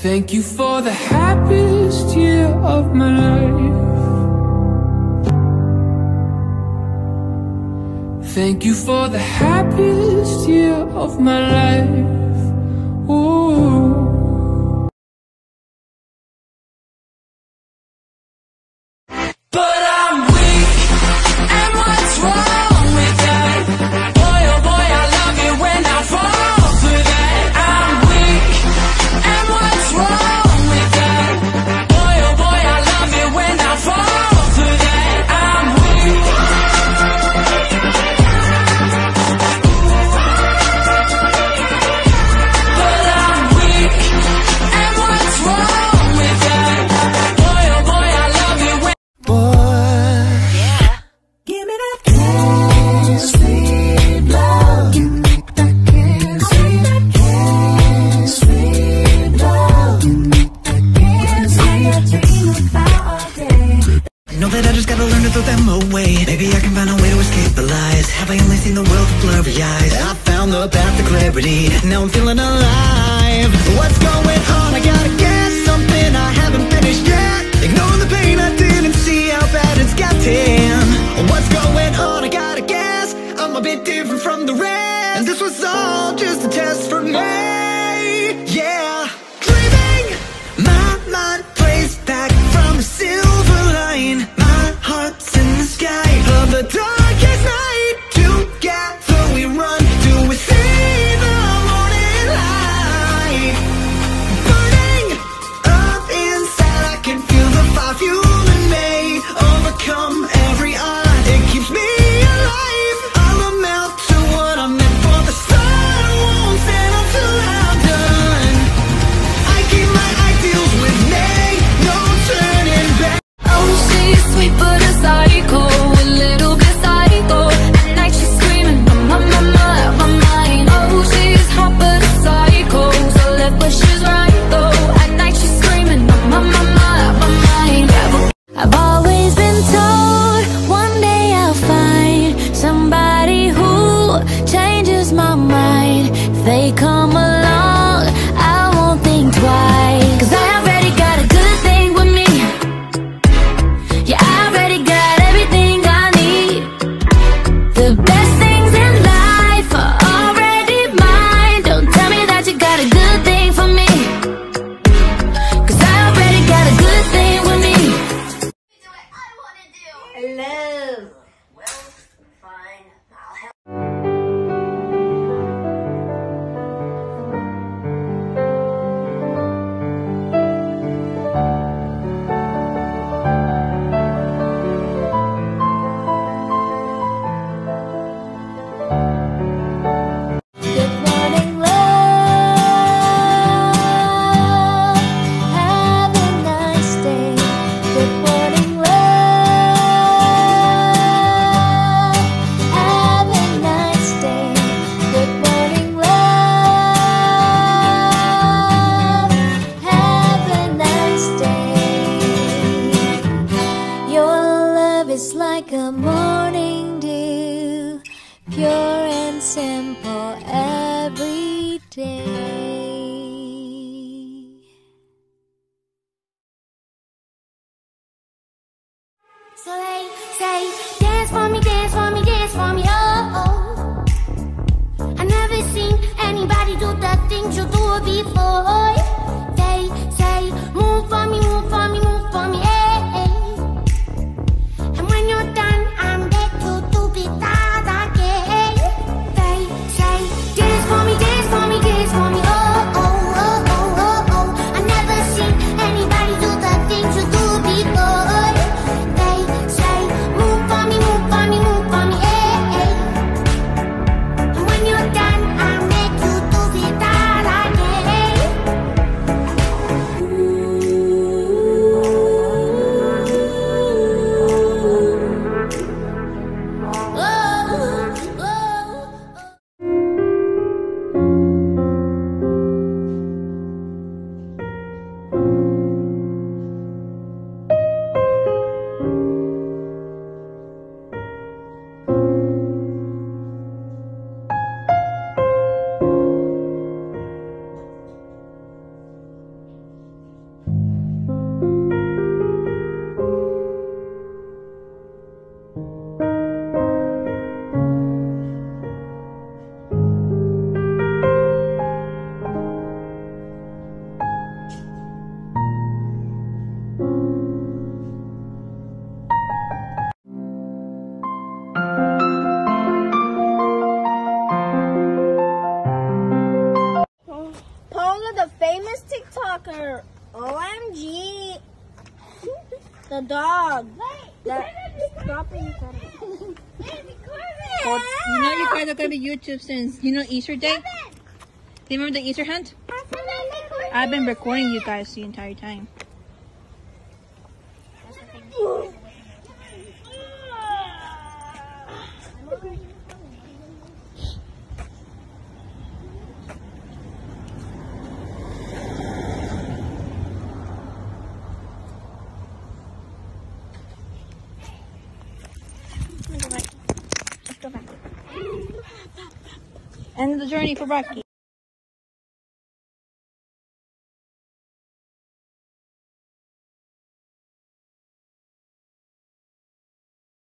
Thank you for the happiest year of my life. Thank you for the happiest year of my life. Ooh. That I just gotta learn to throw them away. Maybe I can find a way to escape the lies. Have I only seen the world with blurry eyes? I found the path to clarity. Now I'm feeling alive. What's going on? I gotta get something I haven't finished yet. Ignore the pain I didn't see how bad it's gotten. What's going on? I gotta guess. I'm a bit different from the rest. And this was all just a test for me. changes my mind. They come alive. is like a morning dew, pure and simple every day. So they say, dance for me, dance for me, dance for me, oh, oh. I never seen anybody do the things you do before. OMG. The dog. That stopping You know you guys are gonna be YouTube since you know Easter Day. Do you remember the Easter hunt? I've been recording you guys the entire time. End of the journey for Rocky.